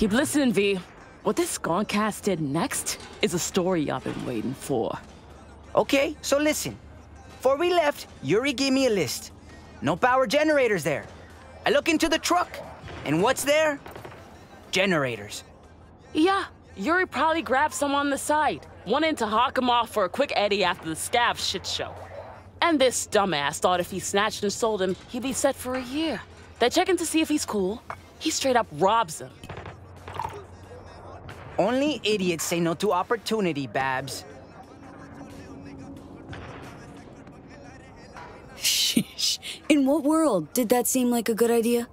Keep listening, V. What this Sconcast did next is a story I've been waiting for. Okay, so listen. Before we left, Yuri gave me a list. No power generators there. I look into the truck, and what's there? Generators. Yeah, Yuri probably grabbed some on the side, wanting to hawk him off for a quick eddy after the Scav shit show. And this dumbass thought if he snatched and sold him, he'd be set for a year. They're checking to see if he's cool. He straight up robs them. Only idiots say no to opportunity, Babs. Sheesh. In what world did that seem like a good idea?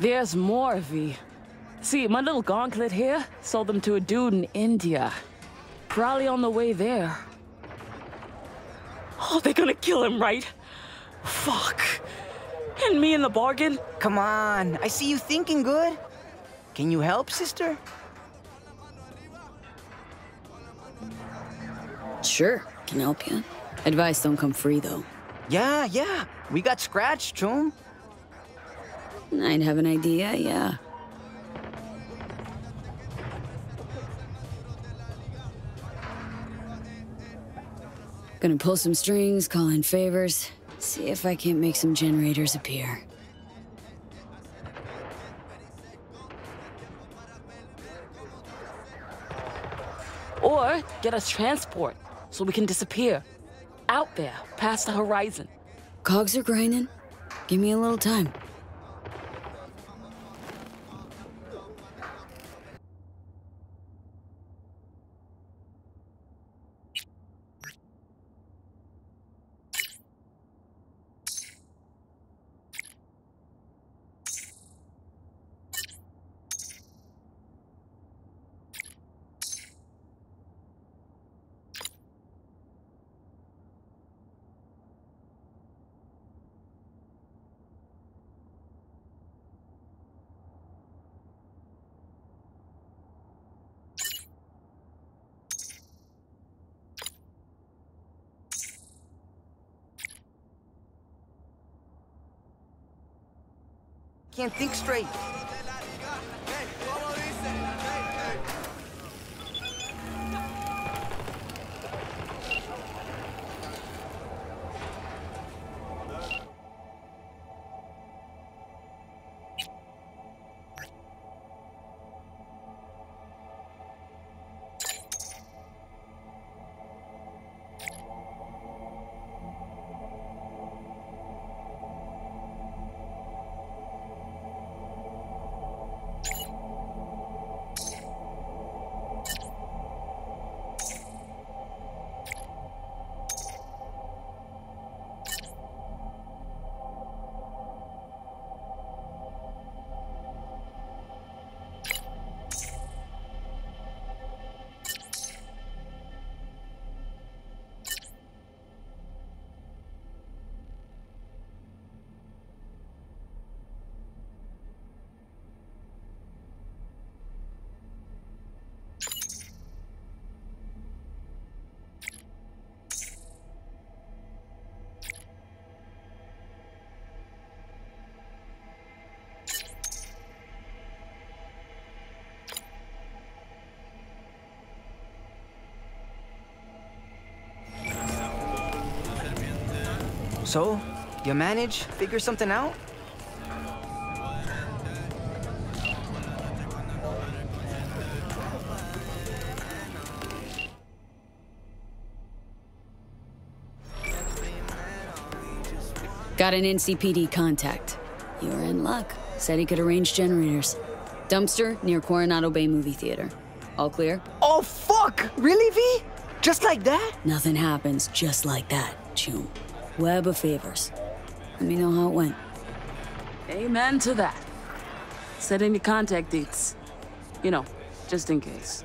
There's more, V. See, my little gauntlet here sold them to a dude in India. Probably on the way there. Oh, they're gonna kill him, right? Fuck. And me in the bargain? Come on, I see you thinking good. Can you help, sister? Sure, can help you. Advice don't come free, though. Yeah, yeah. We got scratched, choom. I'd have an idea, yeah. Gonna pull some strings, call in favors, see if I can't make some generators appear. Or get us transport so we can disappear. Out there, past the horizon. Cogs are grinding. Give me a little time. Can't think straight. So, you manage? Figure something out? Got an NCPD contact. You were in luck. Said he could arrange generators. Dumpster near Coronado Bay Movie Theater. All clear? Oh, fuck! Really, V? Just like that? Nothing happens just like that, choom. Web of favors. Let me know how it went. Amen to that. Set any contact dates. You know, just in case.